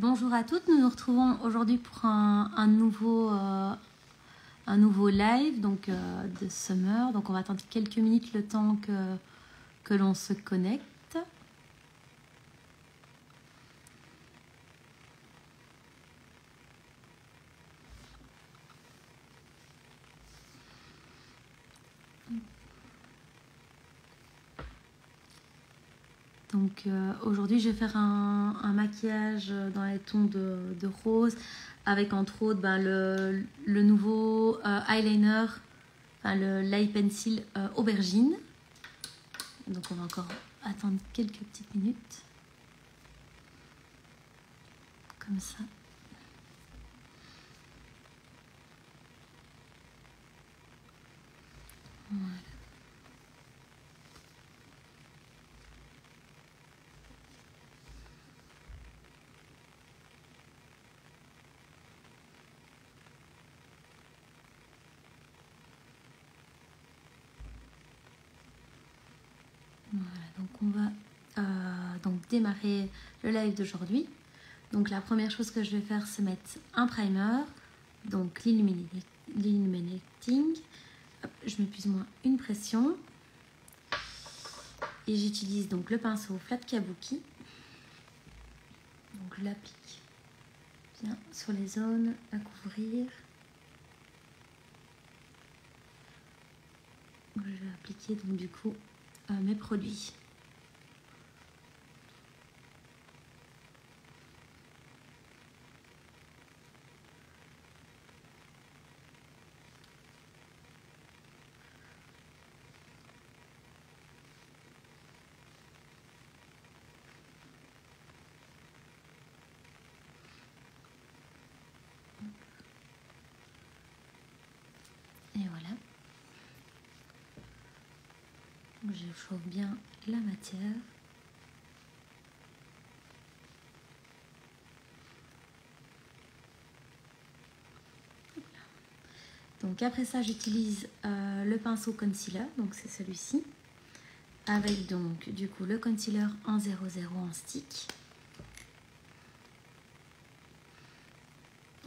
Bonjour à toutes, nous nous retrouvons aujourd'hui pour un, euh, nouveau live donc, euh, de Summer. Donc on va attendre quelques minutes le temps que l'on se connecte. Donc euh, aujourd'hui, je vais faire un, maquillage dans les tons de, rose avec entre autres ben, le, le nouveau euh, eyeliner, enfin, le l'eye pencil euh, aubergine. Donc on va encore attendre quelques petites minutes. Comme ça. Voilà. Voilà, donc on va euh, donc démarrer le live d'aujourd'hui. Donc la première chose que je vais faire, c'est mettre un primer, donc l'illuminating. Je mets plus moins une pression. Et j'utilise donc le pinceau flat kabuki. Donc je l'applique bien sur les zones à couvrir. Je vais appliquer donc du coup mes produits. Et voilà. Je chauffe bien la matière. Donc après ça, j'utilise euh, le pinceau concealer, donc c'est celui-ci, avec donc du coup le concealer en 00 en stick.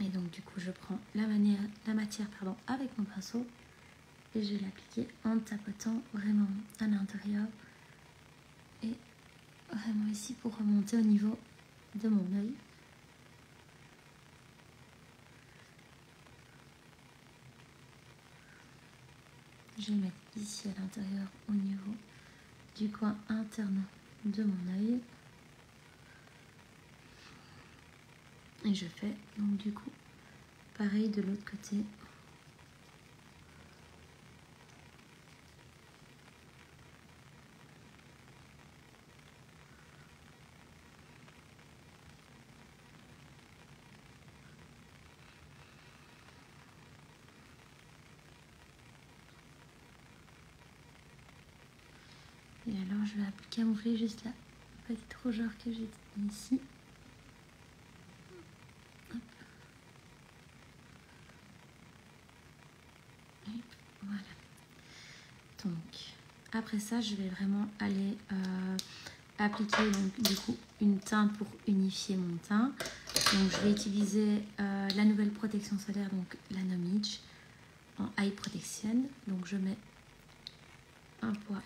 Et donc du coup, je prends la, manière, la matière pardon, avec mon pinceau et je vais l'appliquer en tapotant vraiment à l'intérieur et vraiment ici pour remonter au niveau de mon œil. Je vais mettre ici à l'intérieur au niveau du coin interne de mon œil. Et je fais donc du coup pareil de l'autre côté. Et alors je vais camoufler juste la petite rougeur que j'ai ici. Voilà. Donc après ça, je vais vraiment aller euh, appliquer donc du coup une teinte pour unifier mon teint. Donc je vais utiliser euh, la nouvelle protection solaire, donc la Nomage en Eye Protection. Donc je mets un poids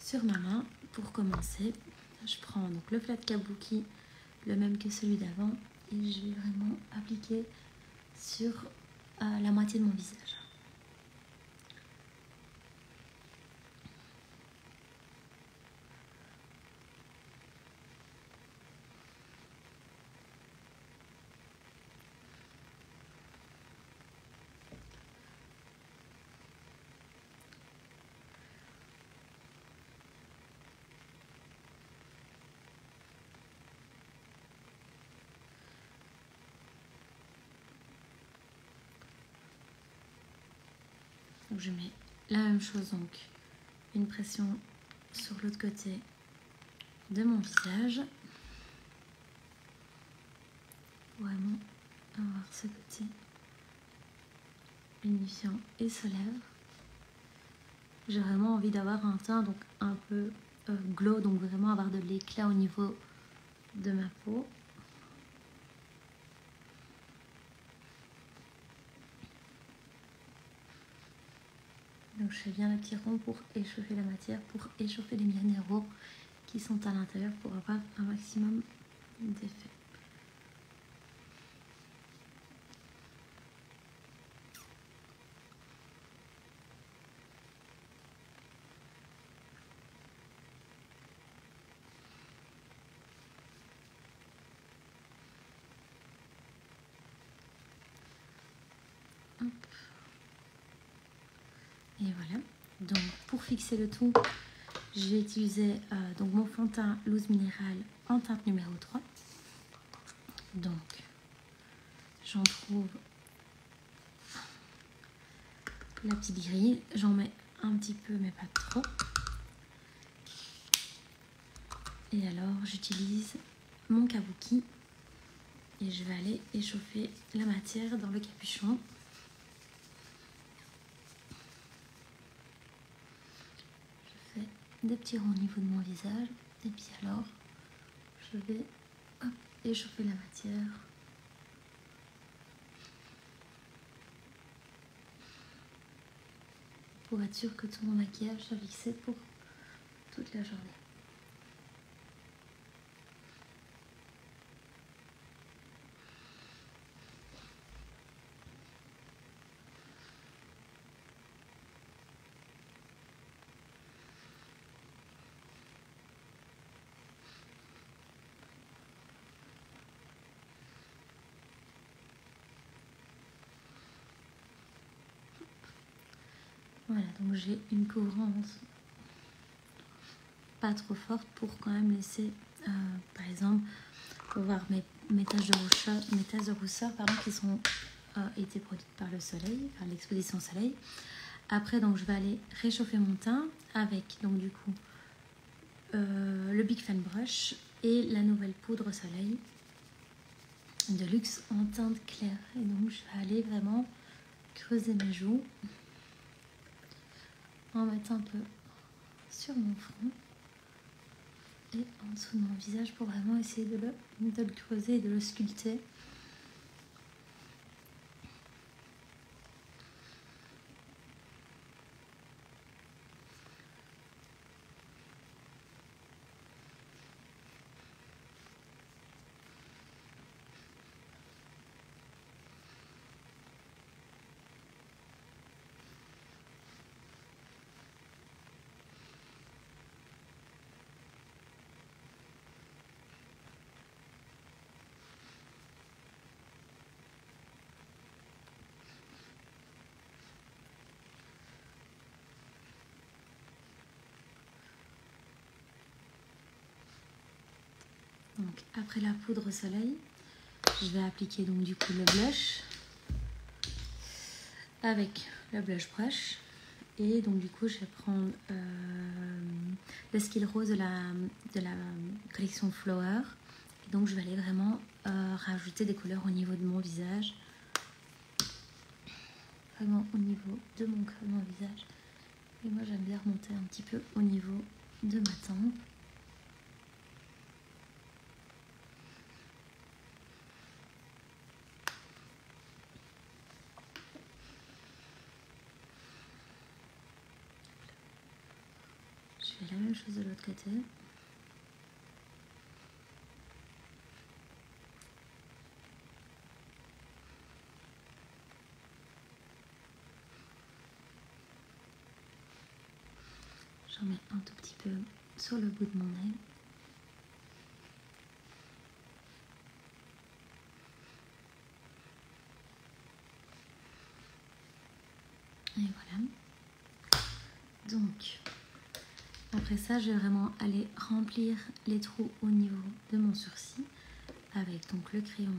sur ma main pour commencer. Je prends donc le flat kabuki, le même que celui d'avant, et je vais vraiment appliquer sur euh, la moitié de mon visage. Je mets la même chose, donc une pression sur l'autre côté de mon visage. Vraiment avoir ce côté unifiant et solaire. J'ai vraiment envie d'avoir un teint un peu euh, glow, donc vraiment avoir de l'éclat au niveau de ma peau. Donc je bien le petit rond pour échauffer la matière, pour échauffer les minéraux qui sont à l'intérieur pour avoir un maximum d'effet. Et voilà. Donc pour fixer le tout, je vais utiliser euh, donc mon fond de teint loose minéral en teinte numéro 3. Donc j'en trouve la petite grille. J'en mets un petit peu mais pas trop. Et alors j'utilise mon kabuki et je vais aller échauffer la matière dans le capuchon. Des petits ronds au niveau de mon visage. Et puis alors, je vais échauffer la matière. Pour être sûr que tout mon maquillage soit fixé pour toute la journée. Voilà, donc j'ai une couvrance pas trop forte pour quand même laisser, euh, par exemple, voir mes, taches de rousseur, mes taches de rousseur pardon, qui sont euh, été produites par le soleil, par l'exposition soleil. Après, donc, je vais aller réchauffer mon teint avec, donc, du coup, euh, le Big Fan Brush et la nouvelle poudre soleil de luxe en teinte claire. Et donc, je vais aller vraiment creuser mes joues en mettant un peu sur mon front et en dessous de mon visage pour vraiment essayer de le, de le creuser et de le sculpter. Donc après la poudre soleil, je vais appliquer donc du coup le blush avec le blush brush. Et donc du coup je vais prendre euh, le skill rose de la, de la collection Flower. Donc je vais aller vraiment euh, rajouter des couleurs au niveau de mon visage. Vraiment au niveau de mon, mon visage. Et moi j'aime bien remonter un petit peu au niveau de ma tempe. La même chose de l'autre côté. J'en mets un tout petit peu sur le bout de mon nez. Et voilà. Donc, après ça, je vais vraiment aller remplir les trous au niveau de mon sourcil avec donc le crayon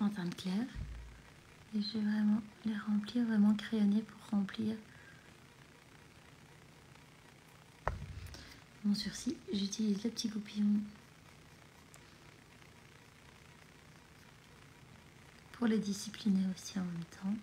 en teinte claire. Et je vais vraiment les remplir, vraiment crayonner pour remplir mon sourcil. J'utilise le petit goupillon pour les discipliner aussi en même temps.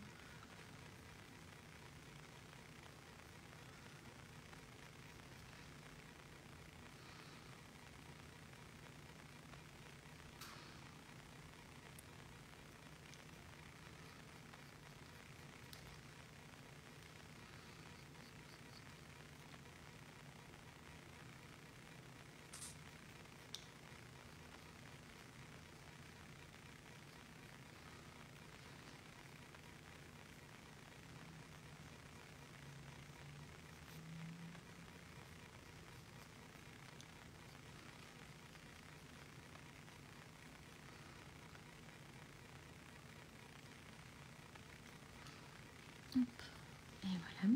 Et voilà.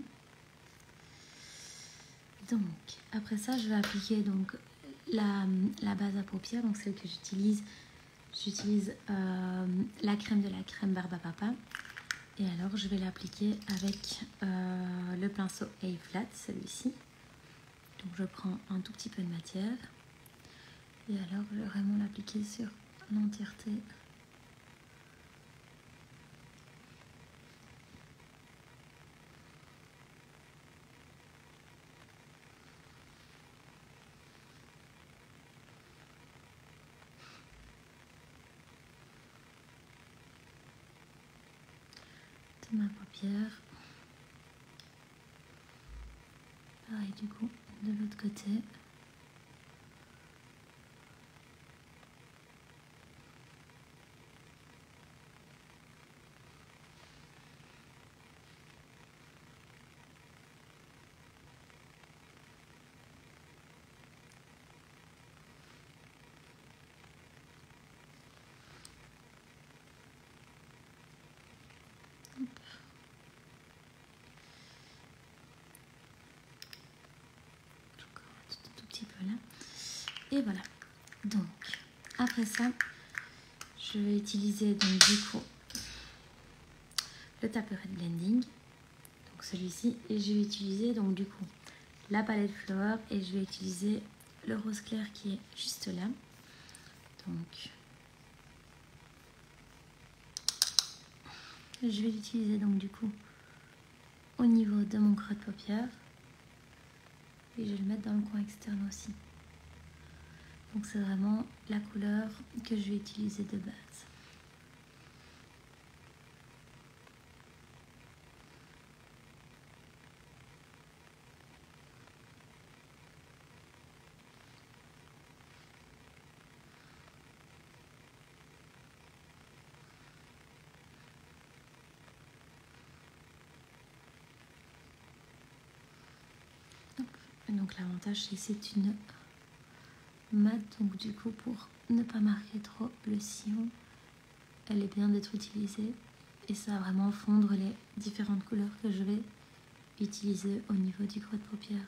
Donc, après ça, je vais appliquer donc la, base à paupières, donc celle que j'utilise. J'utilise euh, la crème de la crème Barba Papa. Et alors, je vais l'appliquer avec euh, le pinceau A-Flat, celui-ci. Donc, je prends un tout petit peu de matière. Et alors, je vais vraiment l'appliquer sur l'entièreté ma paupière. Pareil du coup de l'autre Et voilà. Donc, après ça, je vais utiliser donc du coup le taperet de blending. Donc celui-ci. Et je vais utiliser donc du coup la palette Flower et je vais utiliser le rose clair qui est juste là. Donc, je vais l'utiliser donc du coup au niveau de mon creux de paupière. Et je vais le mettre dans le coin externe aussi. Donc c'est vraiment la couleur que je vais utiliser de base. Que c'est une mat donc du coup pour ne pas marquer trop le sillon elle est bien d'être utilisée et ça va vraiment fondre les différentes couleurs que je vais utiliser au niveau du creux de paupière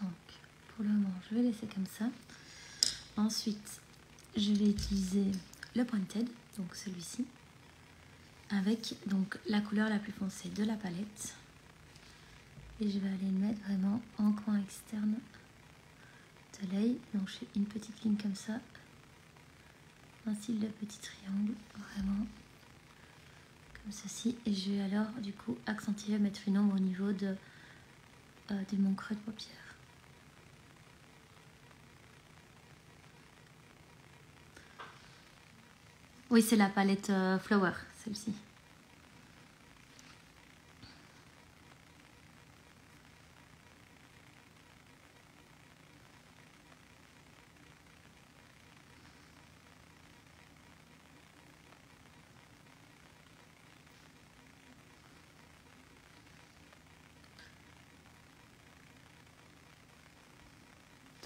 donc pour le moment je vais laisser comme ça ensuite je vais utiliser le pointed, donc celui-ci, avec donc la couleur la plus foncée de la palette. Et je vais aller le mettre vraiment en coin externe de l'œil. Donc je fais une petite ligne comme ça, un style de petit triangle, vraiment comme ceci. Et je vais alors du coup accentuer, mettre une ombre au niveau de, euh, de mon creux de paupière. Oui, c'est la palette euh, Flower, celle-ci.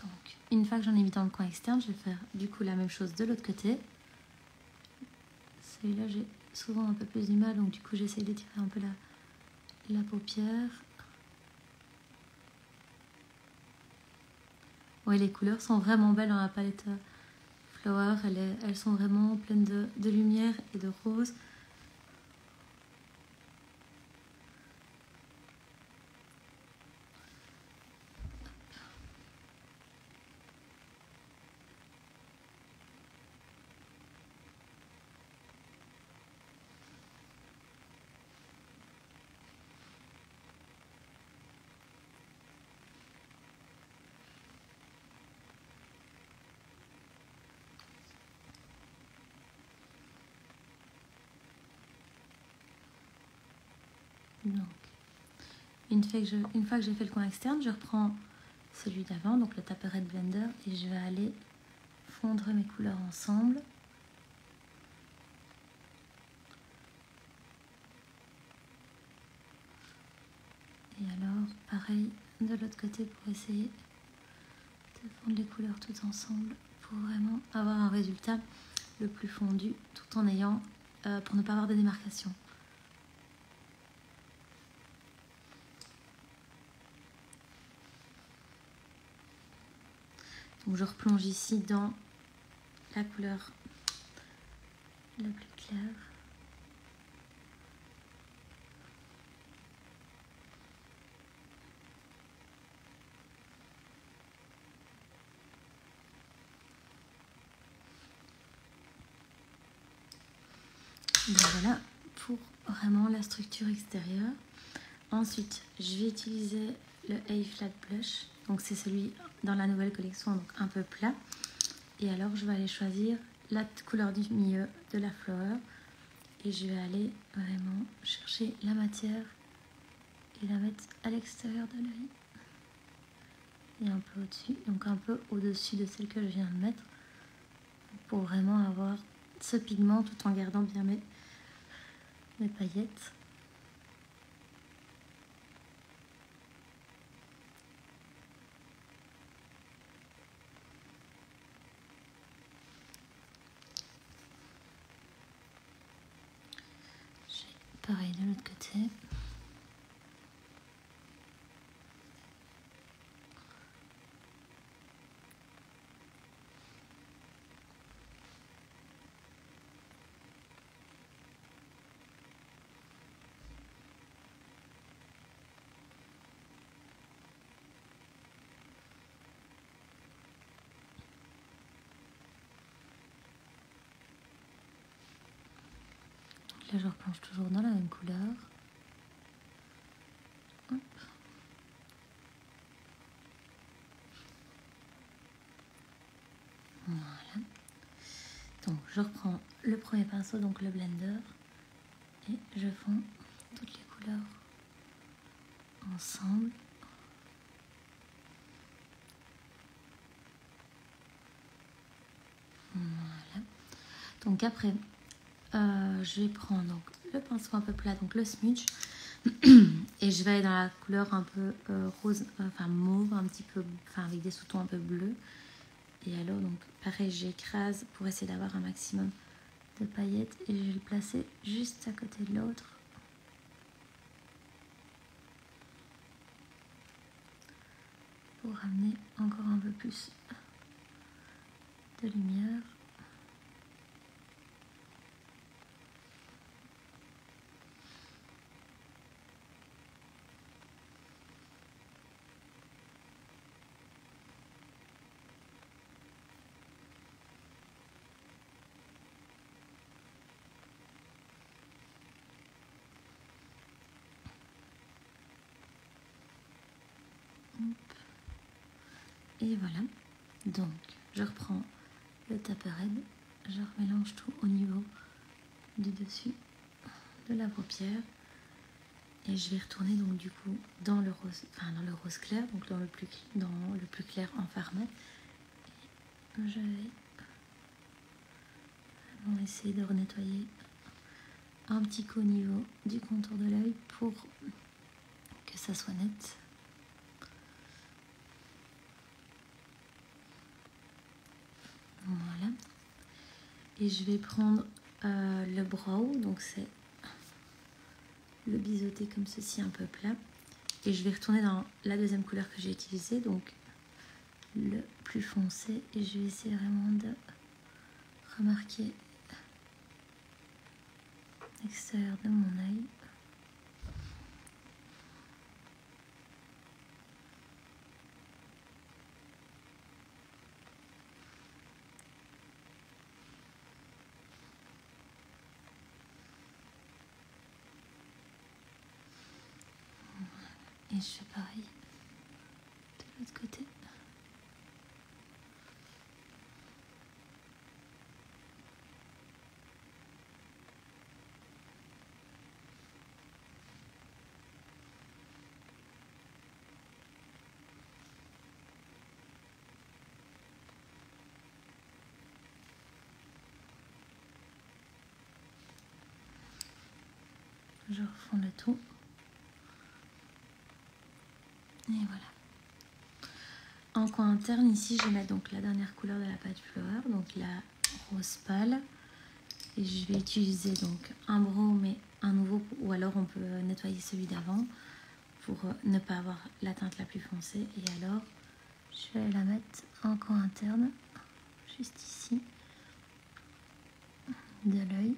Donc, une fois que j'en ai mis dans le coin externe, je vais faire du coup la même chose de l'autre côté. Celui-là, j'ai souvent un peu plus du mal, donc du coup, j'essaie d'étirer un peu la, paupière. Ouais, les couleurs sont vraiment belles dans la palette euh, Flower. Elles, elles sont vraiment pleines de, de lumière et de rose. Donc, une fois que j'ai fait le coin externe, je reprends celui d'avant, donc le taperet blender, et je vais aller fondre mes couleurs ensemble. Et alors, pareil de l'autre côté pour essayer de fondre les couleurs toutes ensemble pour vraiment avoir un résultat le plus fondu tout en ayant, euh, pour ne pas avoir de démarcation. Je replonge ici dans la couleur la plus claire. voilà pour vraiment la structure extérieure. Ensuite, je vais utiliser le A Flat Blush. Donc c'est celui dans la nouvelle collection, donc un peu plat. Et alors je vais aller choisir la couleur du milieu de la fleur. Et je vais aller vraiment chercher la matière et la mettre à l'extérieur de l'œil. Et un peu au-dessus, donc un peu au-dessus de celle que je viens de mettre. Pour vraiment avoir ce pigment tout en gardant bien mes, mes paillettes. Pareil de l'autre côté. Là, je replonge toujours dans la même couleur. Voilà. Donc, je reprends le premier pinceau, donc le blender, et je fonds toutes les couleurs ensemble. Voilà. Donc après, euh, je vais prendre donc, le pinceau un peu plat, donc le smudge. et je vais aller dans la couleur un peu euh, rose, enfin mauve, un petit peu, enfin avec des sous-tons un peu bleus. Et alors, donc pareil, j'écrase pour essayer d'avoir un maximum de paillettes et je vais le placer juste à côté de l'autre. Pour amener encore un peu plus de lumière. Et voilà. Donc, je reprends le taperade, je remélange tout au niveau du dessus de la paupière. Et je vais retourner donc du coup dans le rose, enfin dans le rose clair, donc dans le plus, dans le plus clair en. Et je vais essayer de renettoyer un petit coup au niveau du contour de l'œil pour que ça soit net. Voilà. Et je vais prendre euh, le brow, donc c'est le biseauté comme ceci, un peu plat. Et je vais retourner dans la deuxième couleur que j'ai utilisée, donc le plus foncé. Et je vais essayer vraiment de remarquer l'extérieur de mon œil. Et je fais pareil de l'autre côté. Je refonds le tout. Et voilà. en coin interne, ici, je vais mettre donc la dernière couleur de la pâte fleur, donc la rose pâle. Et je vais utiliser donc un brow, mais un nouveau, ou alors on peut nettoyer celui d'avant pour ne pas avoir la teinte la plus foncée. Et alors, je vais la mettre en coin interne, juste ici, de l'œil.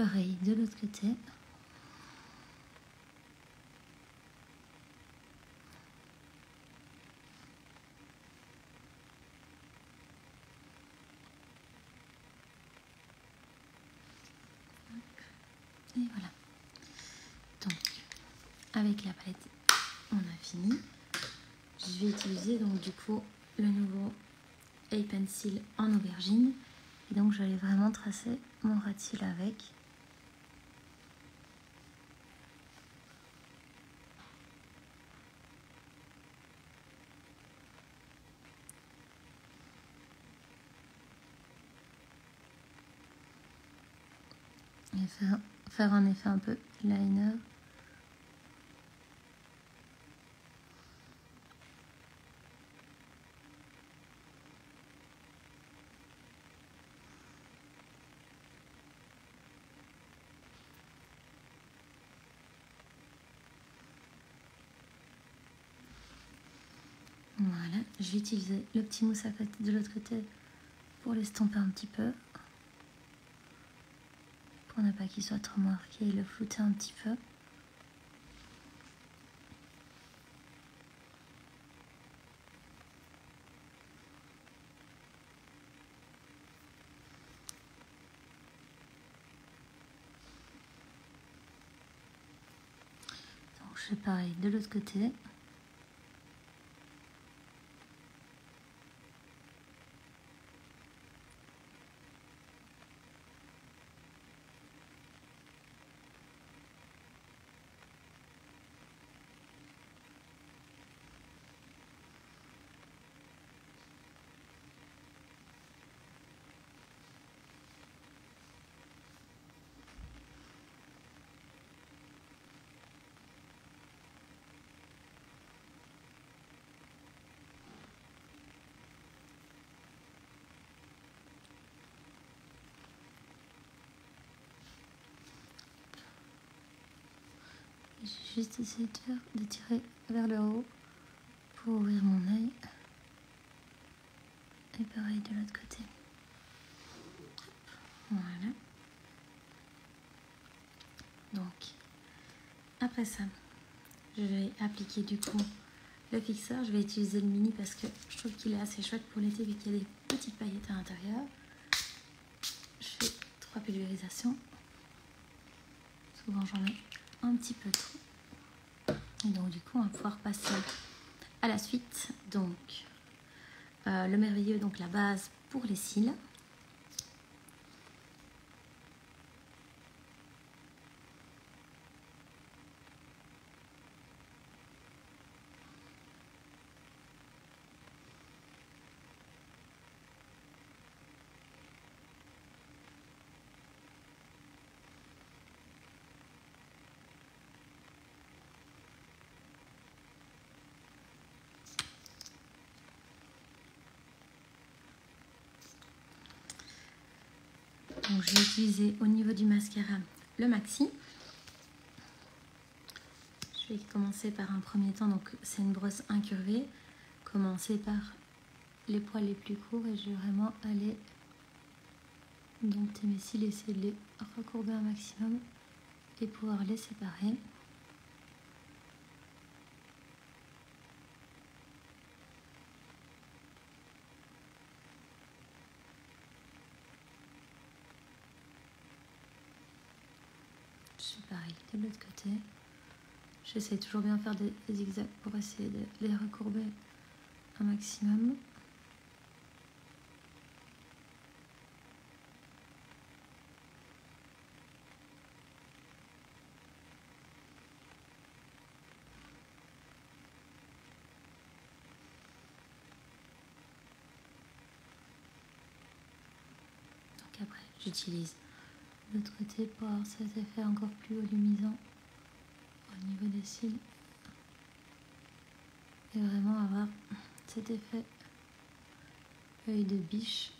Pareil de l'autre côté. Et voilà. Donc, avec la palette, on a fini. Je vais utiliser donc du coup le nouveau A-Pencil en aubergine. Et donc, j'allais vraiment tracer mon rat avec. et un effet un peu liner. Voilà, je vais utiliser le petit mousse à côté de l'autre côté pour l'estomper un petit peu pour ne pas qu'il soit trop marqué et le flouter un petit peu. Donc je fais pareil de l'autre côté. J'ai juste faire, de tirer vers le haut pour ouvrir mon œil. Et pareil de l'autre côté. Voilà. Donc, après ça, je vais appliquer du coup le fixeur. Je vais utiliser le mini parce que je trouve qu'il est assez chouette pour l'été vu qu'il y a des petites paillettes à l'intérieur. Je fais trois pulvérisations. Souvent j'en ai un petit peu trop. Et donc du coup, on va pouvoir passer à la suite. Donc, euh, le merveilleux, donc la base pour les cils. Donc je vais utiliser au niveau du mascara le maxi. Je vais commencer par un premier temps, donc c'est une brosse incurvée. Commencer par les poils les plus courts et je vais vraiment aller dompter mes cils, essayer de les recourber un maximum et pouvoir les séparer. pareil de l'autre côté. J'essaie toujours bien faire des, zigzags pour essayer de les recourber un maximum. j'utilise côté pour avoir cet effet encore plus volumisant au niveau des cils. Et vraiment avoir cet effet œil de biche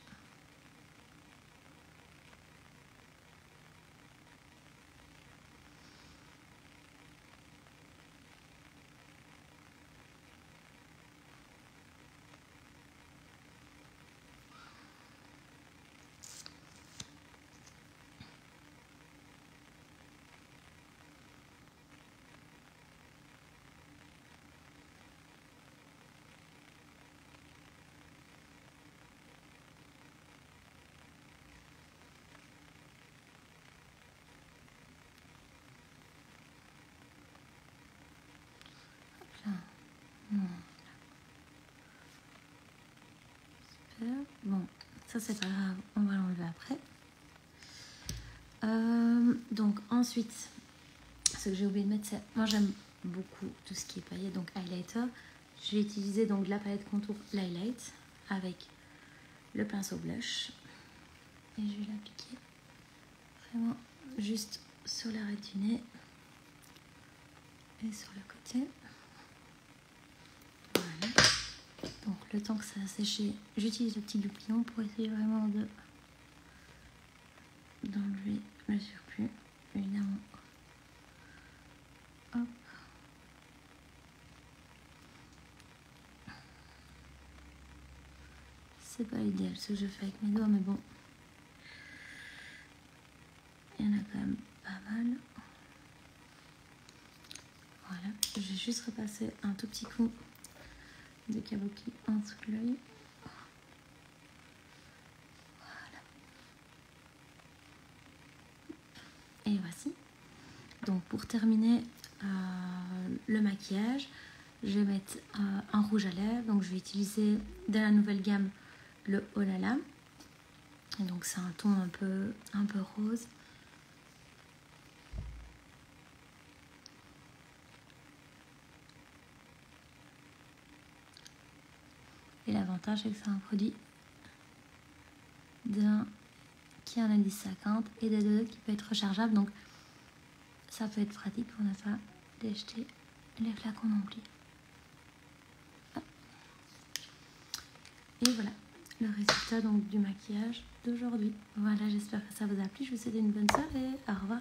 Bon, ça c'est pas grave, on va l'enlever après. Euh, donc ensuite, ce que j'ai oublié de mettre, c'est... Moi j'aime beaucoup tout ce qui est paillettes, donc highlighter. Je vais utiliser donc la palette contour Light avec le pinceau blush. Et je vais l'appliquer vraiment juste sur l'arrêt du nez et sur le côté. Donc le temps que ça a séché, j'utilise le petit pliant pour essayer vraiment de d'enlever le surplus, évidemment. Hop. C'est pas idéal ce que je fais avec mes doigts, mais bon. Il y en a quand même pas mal. Voilà, je vais juste repasser un tout petit coup de kabuki en dessous de l'œil. Voilà. Et voici. Donc pour terminer euh, le maquillage, je vais mettre euh, un rouge à lèvres. Donc je vais utiliser de la nouvelle gamme le Olala. Et donc c'est un ton un peu, un peu rose. Et l'avantage, c'est que c'est un produit qui a un indice 50 et de deux qui peut être rechargeable. Donc, ça peut être pratique pour ne pas jeter les flacons non plus. Et voilà le résultat donc du maquillage d'aujourd'hui. Voilà, j'espère que ça vous a plu. Je vous souhaite une bonne soirée. Au revoir.